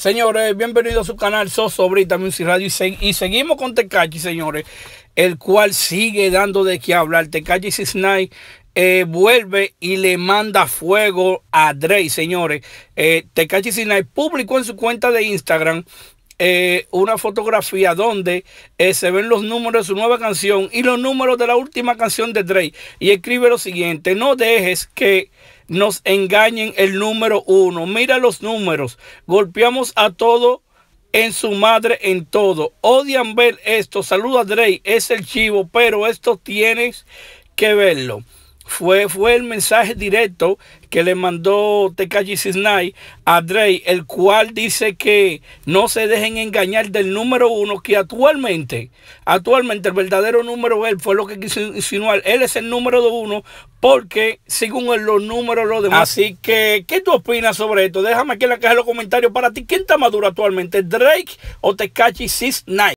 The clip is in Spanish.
Señores, bienvenidos a su canal Sosobrita Music Radio y, seguimos con Tecachi, señores, el cual sigue dando de qué hablar. Tecachi Cisnay eh, vuelve y le manda fuego a Dre, señores. Eh, Tecachi Cisnay publicó en su cuenta de Instagram eh, una fotografía donde eh, se ven los números de su nueva canción y los números de la última canción de Dre. Y escribe lo siguiente, no dejes que nos engañen el número uno. Mira los números. Golpeamos a todo en su madre en todo. Odian ver esto. Saluda a Dre. Es el chivo, pero esto tienes que verlo. Fue, fue el mensaje directo que le mandó Tekashi Cisnay a Dre, el cual dice que no se dejen engañar del número uno, que actualmente, actualmente el verdadero número él fue lo que quiso insinuar. Él es el número uno porque según los números los demás. Así que, ¿qué tú opinas sobre esto? Déjame aquí en la caja de los comentarios para ti. ¿Quién está maduro actualmente? ¿Drake o Tekashi Cisnay?